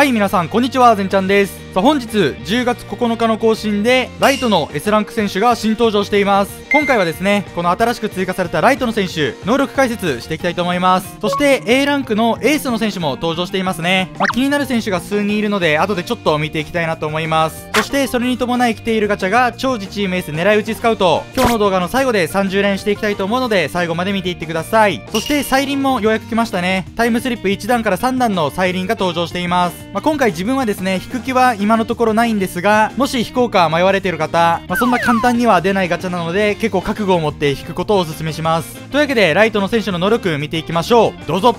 はい皆さんこんにちはぜんちゃんです。さあ本日10月9日の更新でライトの S ランク選手が新登場しています。今回はですねこの新しく追加されたライトの選手能力解説していきたいと思います。そして A ランクのエースの選手も登場していますね、まあ、気になる選手が数人いるので後でちょっと見ていきたいなと思います。そしてそれに伴い来ているガチャが超自チームエース狙い撃ちスカウト。今日の動画の最後で30連していきたいと思うので最後まで見ていってください。そしてサイリンもようやく来ましたね。タイムスリップ1段から3段のサイリンが登場しています。まあ、今回自分はですね引く気は今のところないんですがもし引こうか迷われてる方、まあ、そんな簡単には出ないガチャなので結構覚悟を持って引くことをお勧めします。というわけでライトの選手の能力見ていきましょう。どうぞ。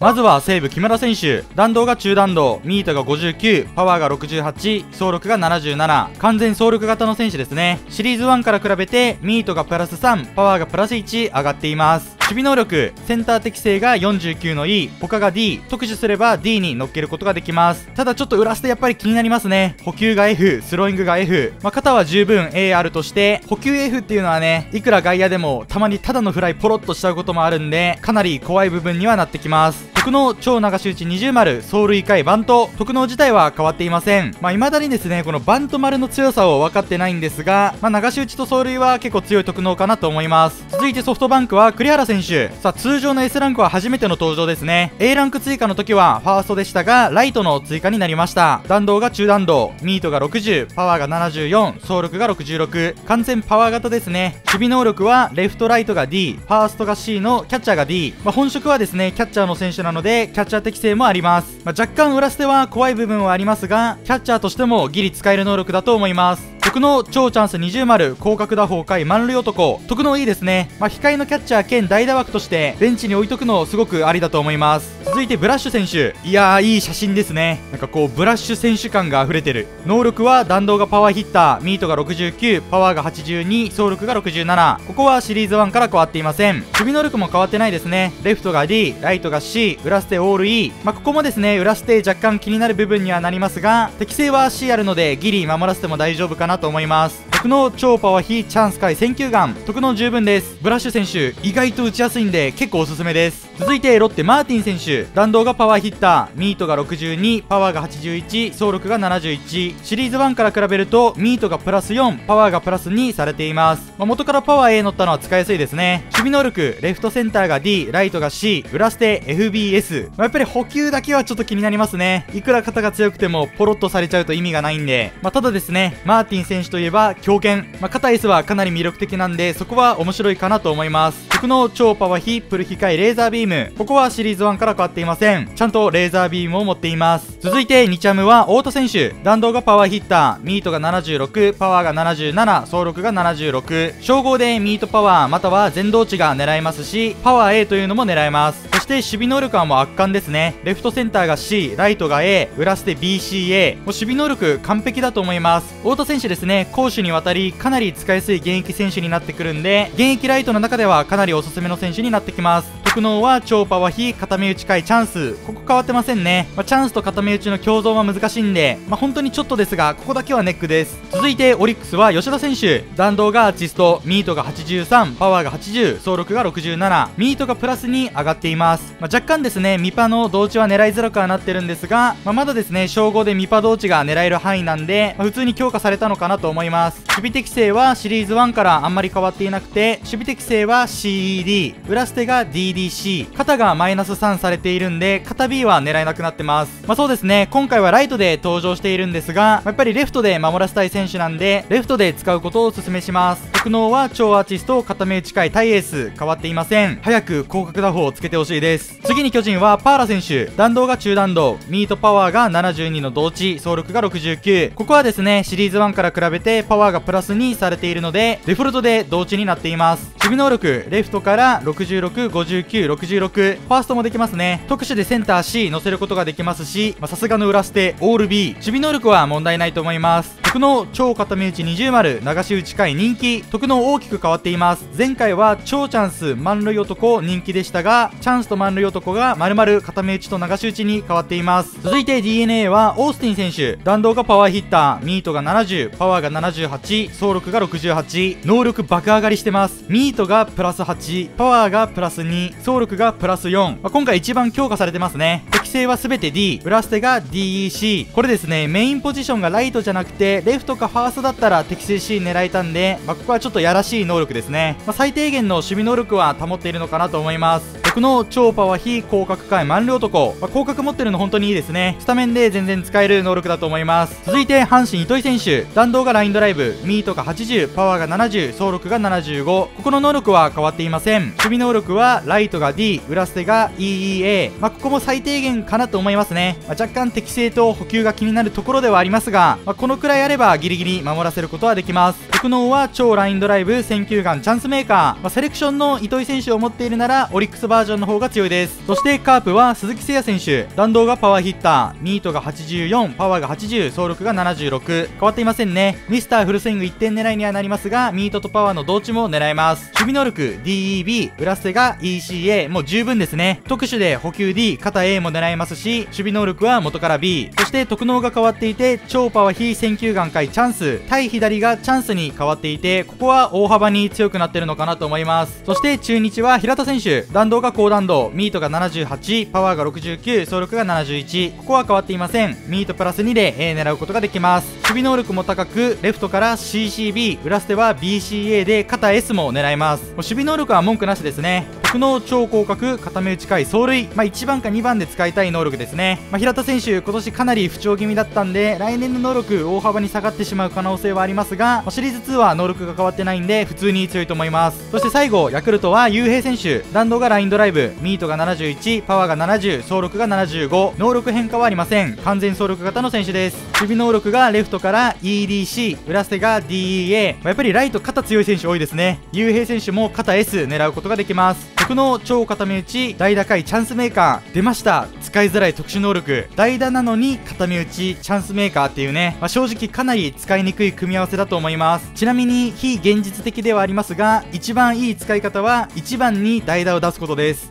まずは西武木村選手。弾道が中弾道。ミートが59パワーが68走力が77完全走力型の選手ですね。シリーズ1から比べてミートがプラス3パワーがプラス1上がっています。守備能力センター適性が49の E 他が D 特殊すれば D に乗っけることができます。ただちょっと裏捨てやっぱり気になりますね。補給が F スローイングが F まあ、肩は十分 A あるとして補給 F っていうのはねいくら外野でもたまにただのフライポロッとしちゃうこともあるんでかなり怖い部分にはなってきます。特納超流し打ち20丸走塁回バント。特納自体は変わっていません。まあ未だにですねこのバント丸の強さを分かってないんですがまあ流し打ちと走塁は結構強い特納かなと思います。続いてソフトバンクは栗原選手。さあ通常の S ランクは初めての登場ですね。A ランク追加の時はファーストでしたがライトの追加になりました。弾道が中弾道。ミートが60パワーが74走力が66完全パワー型ですね。守備能力はレフトライトが D ファーストが C のキャッチャーが D、まあ、本職はですねキャッチャーの選手ななのでキャッチャー適性もあります、まあ、若干裏捨ては怖い部分はありますがキャッチャーとしてもギリ使える能力だと思います。特納超チャンス20丸広角打法回満塁男。特納いいですね。まあ、控えのキャッチャー兼代打枠としてベンチに置いとくのすごくありだと思います。続いてブラッシュ選手。いやーいい写真ですね。なんかこうブラッシュ選手感が溢れてる。能力は弾道がパワーヒッター。ミートが69パワーが82走力が67ここはシリーズ1から変わっていません。守備能力も変わってないですね。レフトが D ライトが C 裏捨てオール E まあ、ここもですね裏捨て若干気になる部分にはなりますが適性は C あるのでギリ守らせても大丈夫かな。と思います。特納超パワー非チャンス回選球眼特納十分です。ブラッシュ選手意外と打ちやすいんで結構おすすめです。続いてロッテマーティン選手。弾道がパワーヒッター。ミートが62パワーが81走力が71シリーズ1から比べるとミートがプラス4パワーがプラス2されています、まあ、元からパワー A 乗ったのは使いやすいですね。守備能力レフトセンターが D ライトが C 裏捨て FBS、まあ、やっぱり補給だけはちょっと気になりますね。いくら肩が強くてもポロッとされちゃうと意味がないんで、まあ、ただですねマーティン選手といえば強肩、まあ、肩 S はかなり魅力的なんでそこは面白いかなと思います。特納超パワー非プル控えレーザービーム。ここはシリーズ1から変わっていません。ちゃんとレーザービームを持っています。続いて2チャムは太田選手。弾道がパワーヒッター。ミートが76パワーが77走力が76称号でミートパワーまたは全動値が狙えますしパワー A というのも狙えます。して守備能力はもう圧巻ですね。レフトセンターが C ライトが A 裏捨て BCA もう守備能力完璧だと思います。太田選手ですね攻守にわたりかなり使いやすい現役選手になってくるんで現役ライトの中ではかなりおすすめの選手になってきます。特納は超パワー非固め打ち回チャンス。ここ変わってませんね、まあ、チャンスと固め打ちの共存は難しいんで、まあ、本当にちょっとですがここだけはネックです。続いてオリックスは吉田選手。弾道がアーティスト。ミートが83パワーが80走力が67ミートがプラスに上がっています、まあ、若干ですねミパの同値は狙いづらくはなってるんですが、まあ、まだですね称号でミパ同値が狙える範囲なんで、まあ、普通に強化されたのかなと思います。守備適性はシリーズ1からあんまり変わっていなくて守備適性は CED 裏捨てが DD DDC 肩がマイナス3されているんで肩 B は狙えなくなってます。まあそうですね。今回はライトで登場しているんですがやっぱりレフトで守らせたい選手なんでレフトで使うことをお勧めします。特納は超アーティスト固め打ち回タイエース変わっていません。早く広角打法をつけてほしいです。次に巨人はパーラ選手。弾道が中弾道。ミートパワーが72の同値。走力が69ここはですねシリーズ1から比べてパワーがプラス2されているのでデフォルトで同値になっています。守備能力レフトから6659 966ファーストもできますね。特殊でセンター C 乗せることができますしさすがの裏捨てオール B 守備能力は問題ないと思います。特納超固め打ち20丸流し打ち回人気特納大きく変わっています。前回は超チャンス満塁男人気でしたがチャンスと満塁男が丸々固め打ちと流し打ちに変わっています。続いて DNA はオースティン選手。弾道がパワーヒッター。ミートが70パワーが78走力が68能力爆上がりしてます。ミートがプラス8パワーがプラス2走力がプラス4、まあ、今回一番強化されてますね。性は全て D 裏捨てが DEC これですねメインポジションがライトじゃなくてレフトかファーストだったら適正 C 狙えたんで、まあ、ここはちょっとやらしい能力ですね、まあ、最低限の守備能力は保っているのかなと思います。僕の超パワー非広角界満了男、まあ、広角持ってるの本当にいいですね。スタメンで全然使える能力だと思います。続いて阪神糸井選手。弾道がラインドライブ。ミートが80パワーが70走力が75ここの能力は変わっていません。守備能力はライトが D 裏捨てが EEA まあ、ここも最低限かなと思いますね、まあ、若干適正と補給が気になるところではありますが、まあ、このくらいあればギリギリ守らせることはできます。特能は超ラインドライブ選球眼チャンスメーカー、ま、セレクションの糸井選手を持っているならオリックスバーージョンの方が強いです。そしてカープは鈴木誠也選手。弾道がパワーヒッター。ミートが84パワーが80走力が76変わっていませんね。ミスターフルスイング1点狙いにはなりますがミートとパワーの同値も狙えます。守備能力 DEB 裏捨てが ECA もう十分ですね。特殊で補給 D 肩 A も狙えますし守備能力は元から B そして特能が変わっていて超パワー非選球眼界チャンス。対左がチャンスに変わっていてここは大幅に強くなってるのかなと思います。そして中日は平田選手。弾道がは高弾道ミートが78パワーが69走力が71ここは変わっていません。ミートプラス2で A 狙うことができます。守備能力も高くレフトから CCB 裏捨ては BCA で肩 S も狙えます。守備能力は文句なしですね。特能超広角固め打ち回走塁。まあ1番か2番で使いたい能力ですね、まあ、平田選手今年かなり不調気味だったんで来年の能力大幅に下がってしまう可能性はありますが、まあ、シリーズ2は能力が変わってないんで普通に強いと思います。そして最後ヤクルトは雄平選手。弾道がラインドライブ。ミートが71パワーが70走力が75能力変化はありません。完全走力型の選手です。守備能力がレフトから EDC 裏捨てが DEA、まあ、やっぱりライト肩強い選手多いですね。雄平選手も肩 S 狙うことができます。僕の超固め打ち代打回チャンスメーカー出ました。使いづらい特殊能力。代打なのに固め打ちチャンスメーカーっていうね、まあ、正直かなり使いにくい組み合わせだと思います。ちなみに非現実的ではありますが一番いい使い方は1番に代打を出すことです。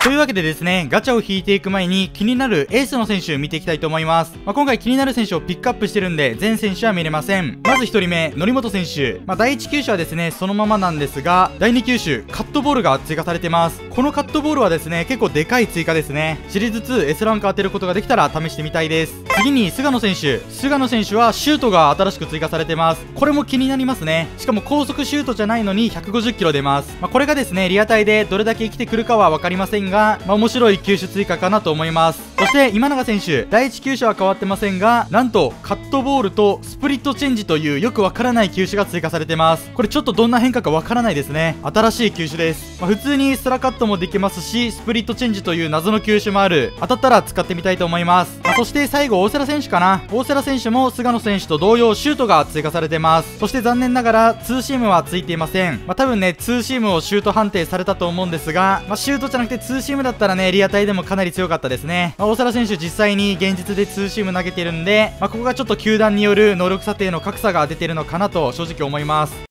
というわけでですね、ガチャを引いていく前に気になるエースの選手見ていきたいと思います。まあ、今回気になる選手をピックアップしてるんで、全選手は見れません。まず1人目、則本選手。まあ、第1球種はですね、そのままなんですが、第2球種、カットボールが追加されてます。このカットボールはですね、結構でかい追加ですね。シリーズ2 S ランク当てることができたら試してみたいです。次に、菅野選手。菅野選手はシュートが新しく追加されてます。これも気になりますね。しかも高速シュートじゃないのに150キロ出ます。まあ、これがですね、リアタイでどれだけ生きてくるかは分かりませんが、まあ、面白い球種追加かなと思いますそして今永選手第1球種は変わってませんがなんとカットボールとスプリットチェンジというよくわからない球種が追加されてますこれちょっとどんな変化かわからないですね新しい球種です、まあ、普通にスラカットもできますしスプリットチェンジという謎の球種もある。当たったら使ってみたいと思います、まあ、そして最後大瀬良選手かな。大瀬良選手も菅野選手と同様シュートが追加されてます。そして残念ながらツーシームはついていません。まあ、多分ねツーシームをシュート判定されたと思うんですが、まあ、シュートじゃなくてツーシームだったらねリアタイでもかなり強かったですね、まあ、大瀬良選手実際に現実でツーシーム投げてるんで、まあ、ここがちょっと球団による能力査定の格差が出てるのかなと正直思います。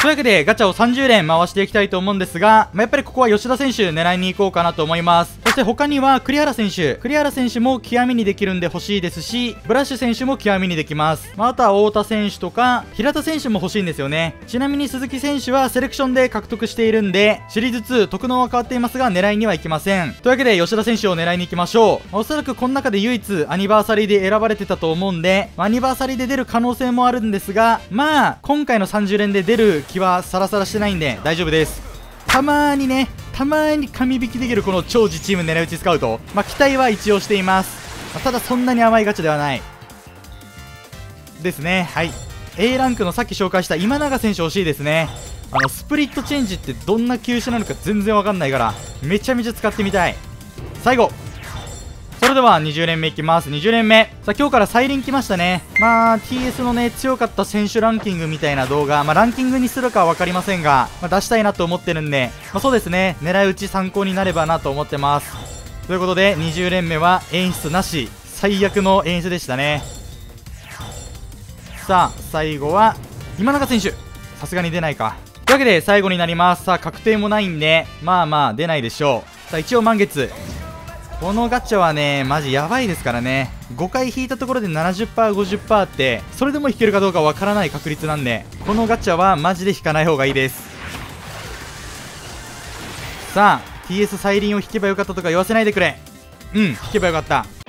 というわけでガチャを30連回していきたいと思うんですが、まあ、やっぱりここは吉田選手狙いに行こうかなと思います。そして他には栗原選手。栗原選手も極みにできるんで欲しいですしブラッシュ選手も極みにできます、まあ、あとは太田選手とか平田選手も欲しいんですよね。ちなみに鈴木選手はセレクションで獲得しているんでシリーズ2特能は変わっていますが狙いにはいきません。というわけで吉田選手を狙いに行きましょう、おそらくこの中で唯一アニバーサリーで選ばれてたと思うんで、アニバーサリーで出る可能性もあるんですがまあ今回の30連で出る気はさらさらしてないんで大丈夫です。たまにねたまに紙引きできるこの超自チーム狙い撃ちスカウト。まあ期待は一応しています、まあ、ただそんなに甘いガチャではない。ですね。はい。A ランクのさっき紹介した今永選手欲しいですね。あのスプリットチェンジってどんな球種なのか全然わかんないからめちゃめちゃ使ってみたい。最後。それでは20連目いきます。20連目。さあ今日から再臨来ましたね。まあ TS のね強かった選手ランキングみたいな動画。まあランキングにするかは分かりませんが、まあ、出したいなと思ってるんで、まあ、そうですね。狙い撃ち参考になればなと思ってます。ということで20連目は演出なし。最悪の演出でしたね。さあ最後は今永選手。さすがに出ないか。というわけで最後になります。さあ確定もないんでまあまあ出ないでしょう。さあ一応満月。このガチャはねマジやばいですからね。5回引いたところで 70%50% ってそれでも引けるかどうかわからない確率なんでこのガチャはマジで引かない方がいいです。さあ TS サイリンを引けばよかったとか言わせないでくれ。うん引けばよかった。